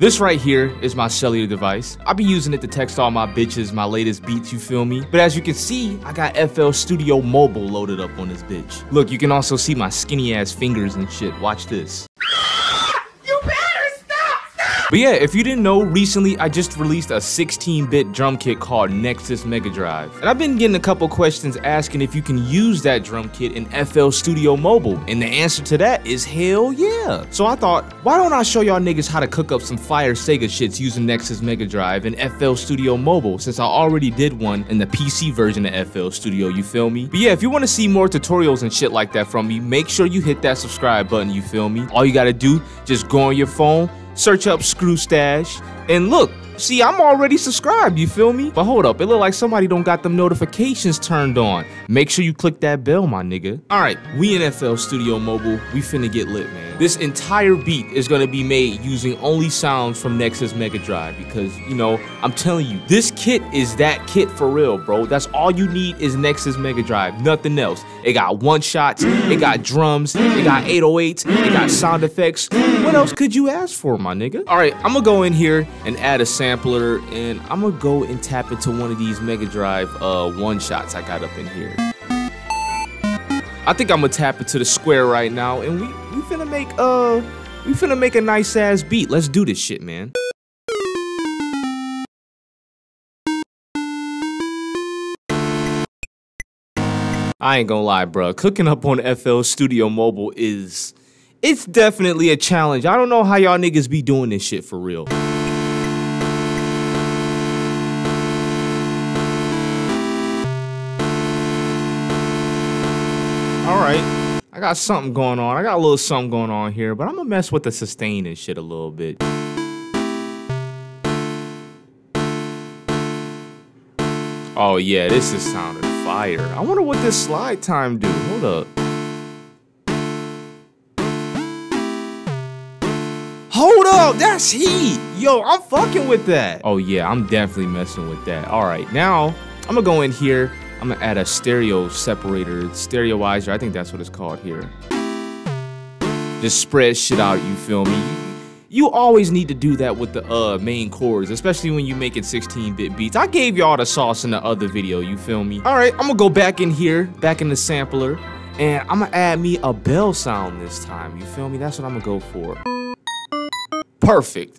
This right here is my cellular device. I be using it to text all my bitches, my latest beats, you feel me? But as you can see, I got FL Studio Mobile loaded up on this bitch. Look, you can also see my skinny ass fingers and shit. Watch this. But yeah, if you didn't know, recently I just released a 16-bit drum kit called Nexus Mega Drive. And I've been getting a couple questions asking if you can use that drum kit in FL Studio Mobile. And the answer to that is hell yeah. So I thought, why don't I show y'all niggas how to cook up some fire Sega shits using Nexus Mega Drive and FL Studio Mobile since I already did one in the PC version of FL Studio, you feel me? But yeah, if you want to see more tutorials and shit like that from me, make sure you hit that subscribe button, you feel me? All you gotta do, just go on your phone, search up ScrewStache, and look, see, I'm already subscribed, you feel me? But hold up, it look like somebody don't got them notifications turned on. Make sure you click that bell, my nigga. All right, we in FL Studio Mobile, we finna get lit, man. This entire beat is gonna be made using only sounds from Nexus Mega Drive because, you know, I'm telling you, this kit is that kit for real, bro. That's all you need is Nexus Mega Drive, nothing else. It got one shots, it got drums, it got 808s, it got sound effects. What else could you ask for, my nigga? All right, I'm gonna go in here and add a sampler and I'm gonna go and tap into one of these Mega Drive uh, one shots I got up in here. I think I'm gonna tap into the square right now, and we we finna make uh we finna make a nice ass beat. Let's do this shit, man. I ain't gonna lie, bro. Cooking up on FL Studio Mobile is it's definitely a challenge. I don't know how y'all niggas be doing this shit for real. Got something going on. I got a little something going on here, but I'm gonna mess with the sustain and shit a little bit. Oh yeah, this is sounding fire. I wonder what this slide time do. Hold up. Hold up, that's heat. Yo, I'm fucking with that. Oh yeah, I'm definitely messing with that. All right, now I'm gonna go in here. I'm gonna add a stereo separator, stereoizer. I think that's what it's called here. Just spread shit out, you feel me? You always need to do that with the uh, main chords, especially when you're making 16-bit beats. I gave y'all the sauce in the other video, you feel me? All right, I'm gonna go back in here, back in the sampler, and I'm gonna add me a bell sound this time, you feel me? That's what I'm gonna go for. Perfect.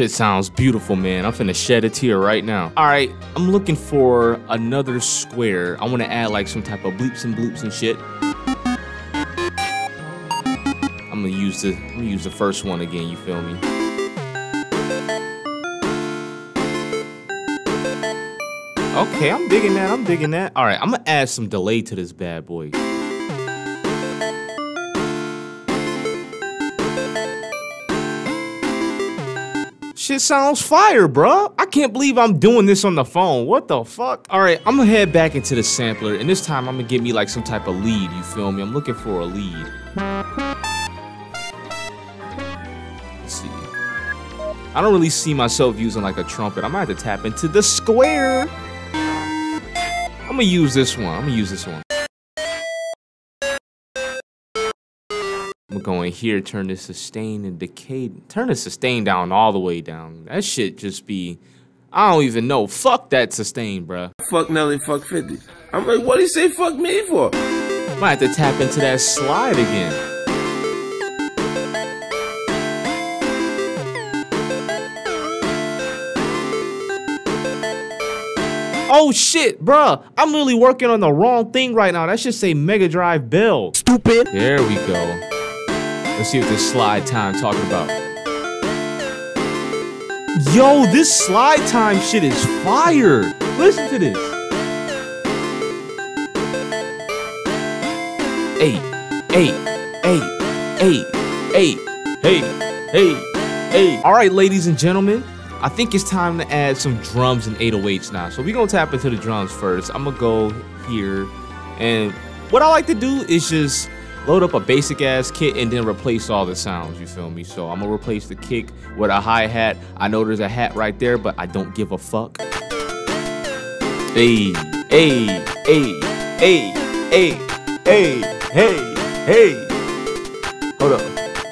Shit sounds beautiful, man. I'm finna shed a tear right now. All right, I'm looking for another square. I wanna add like some type of bleeps and bloops and shit. I'm gonna use the I'm gonna use the first one again, you feel me? Okay, I'm digging that, I'm digging that. All right, I'm gonna add some delay to this bad boy. Shit sounds fire, bro. I can't believe I'm doing this on the phone. What the fuck? All right, I'm gonna head back into the sampler, and this time I'm gonna get me like some type of lead, you feel me? I'm looking for a lead. Let's see. I don't really see myself using like a trumpet. I might have to tap into the square. I'm gonna use this one. I'm gonna use this one. I'm gonna go in here, turn the sustain and decay. Turn the sustain down all the way down. That shit just be. I don't even know. Fuck that sustain, bruh. Fuck Nelly, fuck 50. I'm like, what do you say fuck me for? Might have to tap into that slide again. Oh shit, bruh. I'm literally working on the wrong thing right now. That should say Mega Drive Bell. Stupid. There we go. Let's see what this slide time talking about. Yo, this slide time shit is fire. Listen to this. Eight, eight, eight, eight, eight, hey, hey, hey. Hey, hey, hey, hey. All right, ladies and gentlemen, I think it's time to add some drums and 808s now. So we're gonna tap into the drums first. I'm gonna go here, and what I like to do is just load up a basic ass kit and then replace all the sounds, you feel me? So I'm gonna replace the kick with a hi-hat. I know there's a hat right there, but I don't give a fuck. Hey, hey, hey, hey, hey, hey, hey, hey. Hold up,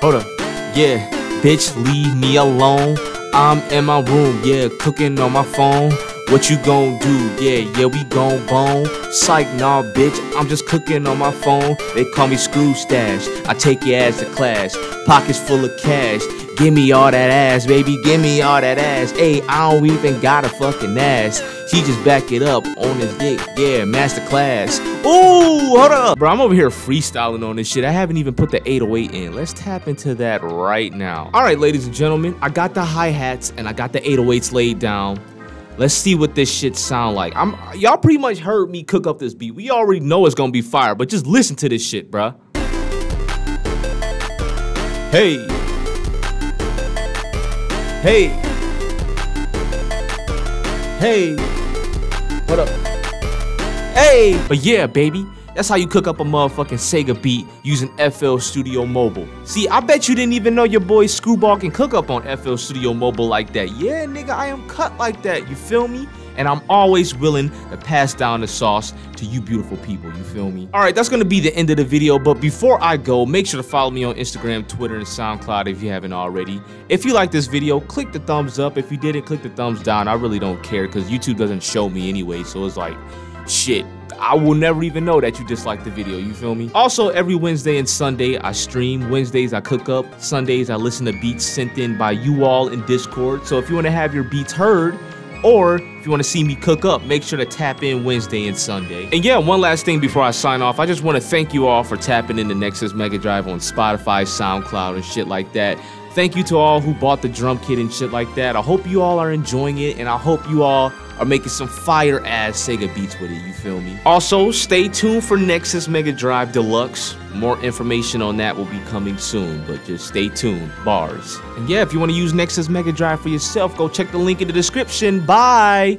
hold up. Yeah, bitch, leave me alone. I'm in my room, yeah, cooking on my phone. What you gon' do? Yeah, yeah, we gon' bone. Psych, nah, bitch, I'm just cooking on my phone. They call me ScrewStache. I take your ass to class. Pockets full of cash. Give me all that ass, baby. Give me all that ass. Hey, I don't even got a fucking ass. She just back it up on his dick. Yeah, master class. Ooh, hold up. Bro, I'm over here freestyling on this shit. I haven't even put the 808 in. Let's tap into that right now. All right, ladies and gentlemen, I got the hi-hats and I got the 808s laid down. Let's see what this shit sound like. I'm y'all pretty much heard me cook up this beat. We already know it's gonna be fire, but just listen to this shit, bruh. Hey. Hey. Hey. What up? Hey. But yeah, baby. That's how you cook up a motherfucking Sega beat using FL Studio Mobile. See, I bet you didn't even know your boy Screwball can cook up on FL Studio Mobile like that. Yeah, nigga, I am cut like that, you feel me? And I'm always willing to pass down the sauce to you beautiful people, you feel me? Alright, that's gonna be the end of the video, but before I go, make sure to follow me on Instagram, Twitter, and SoundCloud if you haven't already. If you like this video, click the thumbs up. If you didn't, click the thumbs down. I really don't care because YouTube doesn't show me anyway, so it's like, shit. I will never even know that you disliked the video, you feel me? Also, every Wednesday and Sunday, I stream. Wednesdays, I cook up. Sundays, I listen to beats sent in by you all in Discord. So if you want to have your beats heard, or if you want to see me cook up, make sure to tap in Wednesday and Sunday. And yeah, one last thing before I sign off, I just want to thank you all for tapping in the Nexus Mega Drive on Spotify, SoundCloud, and shit like that. Thank you to all who bought the drum kit and shit like that. I hope you all are enjoying it, and I hope you all are making some fire ass Sega beats with it, you feel me? Also, stay tuned for Nexus Mega Drive Deluxe. More information on that will be coming soon, but just stay tuned. Bars. And yeah, if you want to use Nexus Mega Drive for yourself, go check the link in the description. Bye!